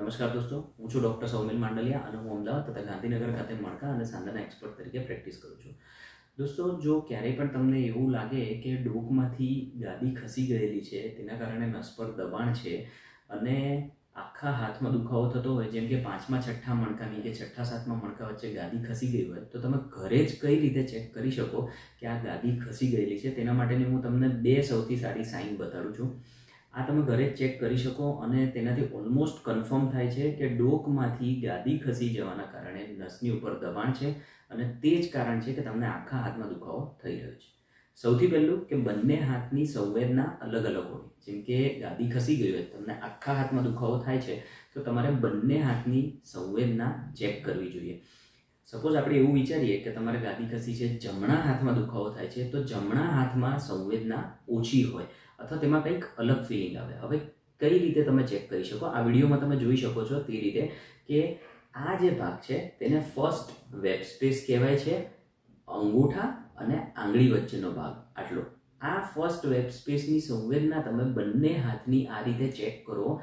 નમસ્કાર દોસ્તો, હું છું ડૉક્ટર સૌમિલ માંડલિયા અને હું અમદાવાદ તથા ગાંધીનગર ખાતે મણકા અને સાંધાના એક્સપર્ટ તરીકે પ્રેક્ટિસ કરું છું. દોસ્તો, જો ક્યારેય પણ તમને એવું લાગે કે ડોકમાંથી ગાદી ખસી ગયેલી છે, તેના કારણે નસ પર દબાણ છે અને આખા હાથમાં દુખાવો થતો હોય, જેમ કે પાંચમા, છઠ્ઠા મણકાની કે છઠ્ઠા, સાતમા મણકા વચ્ચે ગાદી ખસી ગઈ હોય, તો તમે ઘરે જ કઈ રીતે ચેક કરી શકો કે આ ગાદી ખસી ગયેલી છે? તેના માટેની હું તમને બે સૌથી સારી સાઇન બતાડું છું. આ તમે ઘરે ચેક કરી શકો અને તેનાથી ઓલમોસ્ટ કન્ફર્મ થાય છે કે ડોકમાંથી ગાદી ખસી જવાના કારણે નસની ઉપર દબાણ છે અને તે જ કારણ છે કે તમને આખા હાથમાં દુખાવો થઈ રહ્યો છે. સૌથી પહેલું કે બંને હાથની સંવેદના અલગ અલગ હોય. જેમ કે ગાદી ખસી ગઈ હોય, તમને આખા હાથમાં દુખાવો થાય છે, તો તમારે બંને હાથની સંવેદના ચેક કરવી જોઈએ. સપોઝ આપણે એવું વિચારીએ કે તમારે ગાદી ખસી છે, જમણા હાથમાં દુખાવો થાય છે, તો જમણા હાથમાં સંવેદના ઓછી હોય અથવા તેમાં કંઈક અલગ ફિલિંગ આવે. હવે કઈ રીતે તમે ચેક કરી શકો? આ વિડીયોમાં તમે જોઈ શકો છો તે રીતે કે આ જે ભાગ છે તેને ફર્સ્ટ વેબ સ્પેસ કહેવાય છે, અંગૂઠા અને આંગળી વચ્ચેનો ભાગ. આટલો. આ ફર્સ્ટ વેબ સ્પેસની સંવેદના તમે બંને હાથની આ રીતે ચેક કરો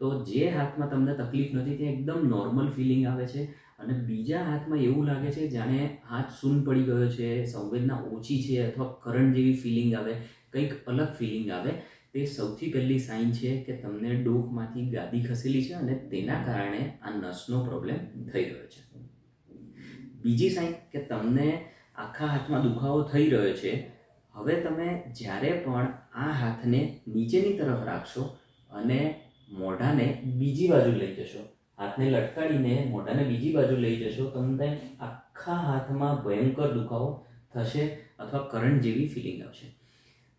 તો જે હાથમાં તમને તકલીફ નથી, તે એકદમ નોર્મલ ફિલિંગ આવે છે. અને બીજા હાથમાં એવું લાગે છે જાણે હાથ સૂન પડી ગયો છે, સંવેદના ઓછી છે અથવા કરંટ જેવી ફિલિંગ આવે, કંઈક અલગ ફિલિંગ આવે. તે સૌથી પહેલી સાઇન છે કે તમને ડોકમાંથી ગાદી ખસેલી છે અને તેના કારણે આ નસનો પ્રોબ્લેમ થઈ રહ્યો છે. બીજી સાઇન કે તમને આખા હાથમાં દુખાવો થઈ રહ્યો છે, હવે તમે જ્યારે પણ આ હાથને નીચેની તરફ રાખશો અને મોઢાને બીજી બાજુ લઈ જશો હાથને લટકાડીને મોઢાને બીજી બાજુ લઈ જશો તમને આખા હાથમાં ભયંકર દુખાવો થશે અથવા કરંટ જેવી ફિલિંગ આવશે.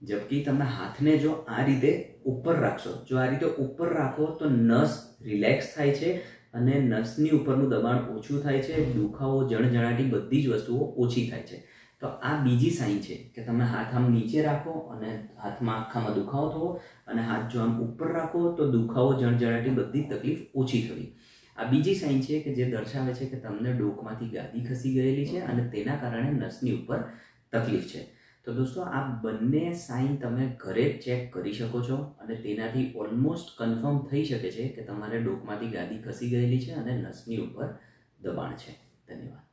જબકી તમે હાથને જો આ રીતે ઉપર રાખશો, જો આ રીતે ઉપર રાખો તો નસ રિલેક્સ થાય છે અને નસની ઉપરનું દબાણ ઓછું થાય છે, દુખાવો, જણજણાટી બધી જ વસ્તુઓ ઓછી થાય છે. તો આ બીજી સાઇન છે કે તમે હાથ આમ નીચે રાખો અને હાથમાં આખામાં દુખાવો થવો અને હાથ જો આમ ઉપર રાખો તો દુખાવો, જણજણાટી બધી તકલીફ ઓછી થવી. આ બીજી સાઇન છે કે જે દર્શાવે છે કે તમને ડોકમાંથી ગાદી ખસી ગયેલી છે અને તેના કારણે નસની ઉપર તકલીફ છે. તો દોસ્તો, આ બંને સાઇન તમે ઘરે ચેક કરી શકો છો અને તેનાથી ઓલમોસ્ટ કન્ફર્મ થઈ શકે છે કે તમારે ડોકમાંથી ગાદી ખસી ગયેલી છે અને નસની ઉપર દબાણ છે. ધન્યવાદ.